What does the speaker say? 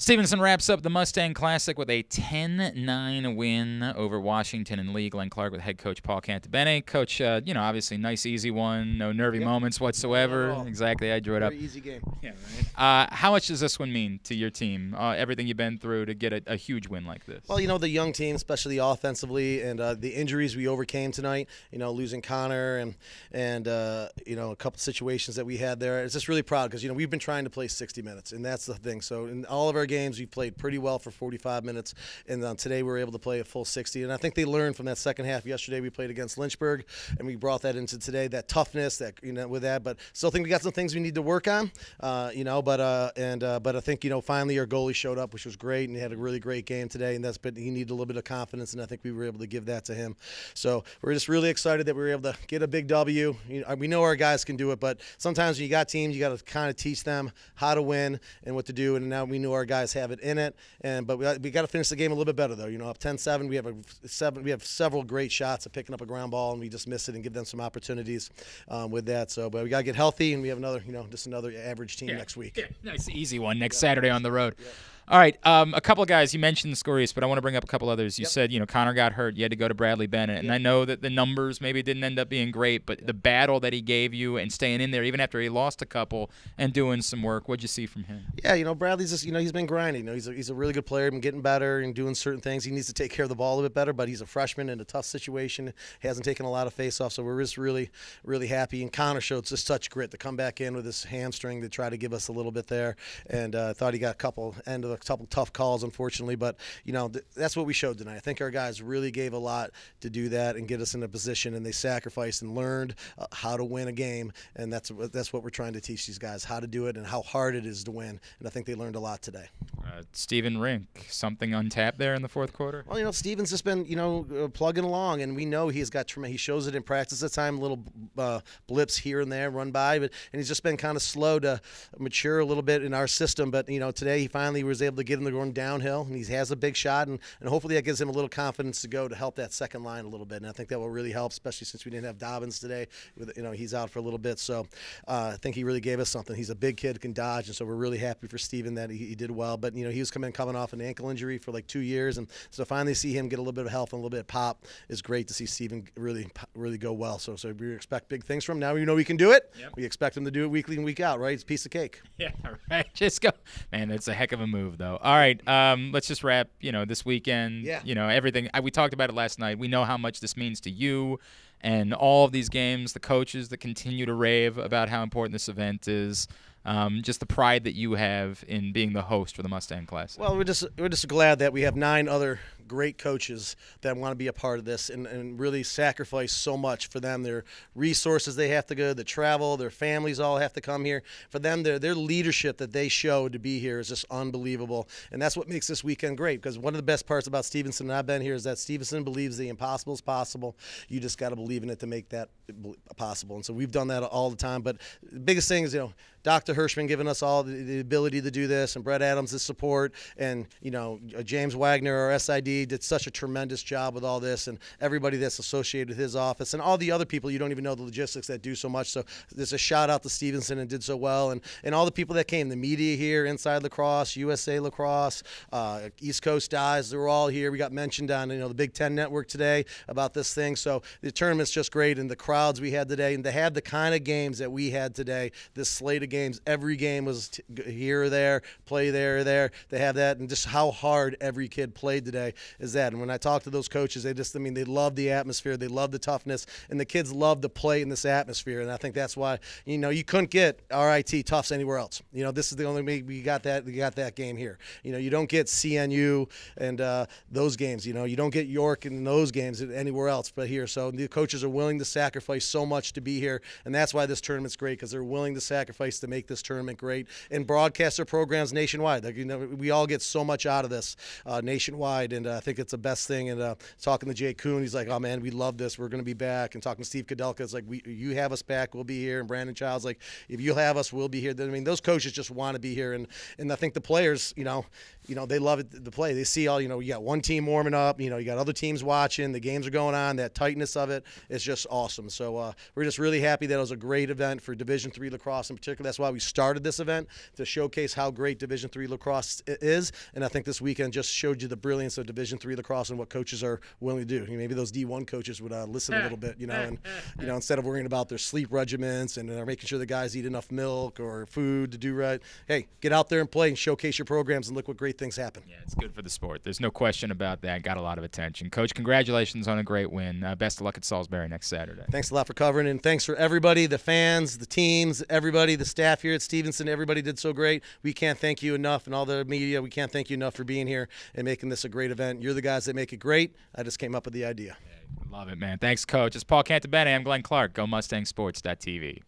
Stevenson wraps up the Mustang Classic with a 10-9 win over Washington and Lee Glenn Clark with head coach Paul Cantabene. Coach, uh, you know, obviously nice, easy one, no nervy Yep. moments whatsoever. Exactly, I drew it up. Very easy game. Yeah, right. Uh, how much does this one mean to your team? Uh, everything you've been through to get a, a huge win like this. Well, you know, the young team, especially offensively, and uh, the injuries we overcame tonight, you know, losing Connor and, and uh, you know, a couple situations that we had there. It's just really proud because, you know, we've been trying to play 60 minutes, and that's the thing. So in all of our games, we played pretty well for 45 minutes, and uh, today we were able to play a full 60. And I think they learned from that second half. Yesterday we played against Lynchburg, and we brought that into today, that toughness, that, you know, with that. But still think we got some things we need to work on, uh, you know, but, uh, and, uh, but I think, you know, finally our goalie showed up, which was great, and he had a really great game today, and that's, but he needed a little bit of confidence, and I think we were able to give that to him. So we're just really excited that we were able to get a big W. You know, we know our guys can do it, but sometimes when you got teams, you got to kind of teach them how to win and what to do. And now we know our guys have it in it. And but we, we got to finish the game a little bit better though. You know, up 10-7, we have a seven. We have several great shots of picking up a ground ball, and we just miss it and give them some opportunities um, with that. So, but we got to get healthy, and we have another, you know, just another average team next week. Yeah, nice, easy one next Saturday on the road. All right, um, a couple of guys you mentioned Scorius, but I want to bring up a couple others. You Yep. said you know Connor got hurt, you had to go to Bradley Bennett, and I know that the numbers maybe didn't end up being great, but the battle that he gave you and staying in there even after he lost a couple and doing some work, what'd you see from him? Yeah, you know, Bradley's just, you know, he's been grinding. You know, he's a, he's a really good player, been getting better and doing certain things. He needs to take care of the ball a bit better, but he's a freshman in a tough situation. He hasn't taken a lot of face-offs, so we're just really, really happy. And Connor showed just such grit to come back in with his hamstring to try to give us a little bit there. And uh, I thought he got a couple end of a couple tough calls, unfortunately, but you know, th- that's what we showed tonight. I think our guys really gave a lot to do that and get us in a position, and they sacrificed and learned uh, how to win a game, and that's that's what we're trying to teach these guys how to do it and how hard it is to win. And I think they learned a lot today. Steven Rink, something untapped there in the fourth quarter. Well, you know, Steven's just been, you know, uh, plugging along, and we know he's got, trem- he shows it in practice at time, little uh, blips here and there run by, but and he's just been kind of slow to mature a little bit in our system. But you know, today he finally was able to get him to going downhill, and he has a big shot, and, and hopefully that gives him a little confidence to go to help that second line a little bit. And I think that will really help, especially since we didn't have Dobbins today. With you know, he's out for a little bit, so uh, I think he really gave us something. He's a big kid, can dodge, and so we're really happy for Steven that he, he did well. But you know, he was coming coming off an ankle injury for like two years, and so finally see him get a little bit of health and a little bit of pop is great to see Steven really really go well. So so we expect big things from him. Now we know we can do it. Yep. We expect him to do it weekly and week out, right? It's a piece of cake. Yeah, right. Just go, man. That's a heck of a move, though. All right, um, let's just wrap. You know, this weekend. Yeah. You know, everything. I, we talked about it last night. We know how much this means to you, and all of these games. The coaches that continue to rave about how important this event is. Um, just the pride that you have in being the host for the Mustang Class. Well, we're just we're just glad that we have nine other great coaches that want to be a part of this and, and really sacrifice so much for them. Their resources they have to go, the travel, their families all have to come here. For them, their their leadership that they show to be here is just unbelievable, and that's what makes this weekend great. Because one of the best parts about Stevenson and I've been here is that Stevenson believes the impossible is possible. You just got to believe in it to make that possible, and so we've done that all the time. But the biggest thing is you know Dr. Hirschman giving us all the, the ability to do this, and Brett Adams' support, and you know uh, James Wagner, our SID, did such a tremendous job with all this, and everybody that's associated with his office, and all the other people you don't even know the logistics that do so much. So there's a shout out to Stevenson and did so well, and and all the people that came, the media here, Inside Lacrosse, USA Lacrosse, uh, East Coast Guys, they were all here. We got mentioned on you know the Big Ten Network today about this thing. So the tournament's just great, and the crowds we had today, and to have the kind of games that we had today, this slate of games, every game was here or there, play there or there. They have that, and just how hard every kid played today is that. And when I talk to those coaches, they just, I mean, they love the atmosphere, they love the toughness, and the kids love to play in this atmosphere. And I think that's why, you know, you couldn't get RIT Tufts anywhere else. You know, this is the only way we got that, we got that game here. You know, you don't get CNU and uh, those games. You know, you don't get York and those games anywhere else but here. So the coaches are willing to sacrifice so much to be here, and that's why this tournament's great because they're willing to sacrifice to make this tournament great and broadcast their programs nationwide. Like, you know, we all get so much out of this uh, nationwide, and uh, I think it's the best thing. And uh, talking to Jake Coon, he's like, "Oh man, we love this. We're going to be back." And talking to Steve Koudelka, it's like, "We, you have us back, we'll be here." And Brandon Childs, like, "If you have us, we'll be here." I mean, those coaches just want to be here, and and I think the players, you know, you know, they love it to play. They see all, you know, you got one team warming up, you know, you got other teams watching, the games are going on, that tightness of it is just awesome. So uh, we're just really happy that it was a great event for Division Three lacrosse in particular. That's why we started this event to showcase how great Division Three lacrosse is, and I think this weekend just showed you the brilliance of Division Three lacrosse and what coaches are willing to do. You know, maybe those D1 coaches would uh, listen a little bit, you know, and you know, instead of worrying about their sleep regimens and uh, making sure the guys eat enough milk or food to do right, hey, get out there and play and showcase your programs and look what great things happen. Yeah, it's good for the sport. There's no question about that. Got a lot of attention. Coach, congratulations on a great win. Uh, best of luck at Salisbury next Saturday. Thanks a lot for covering, and thanks for everybody, the fans, the teams, everybody, the staff here at Stevenson. Everybody did so great. We can't thank you enough, and all the media. We can't thank you enough for being here and making this a great event. You're the guys that make it great. I just came up with the idea. Love it, man. Thanks, Coach. It's Paul Cantabene. I'm Glenn Clark. Go Mustang Sports.tv.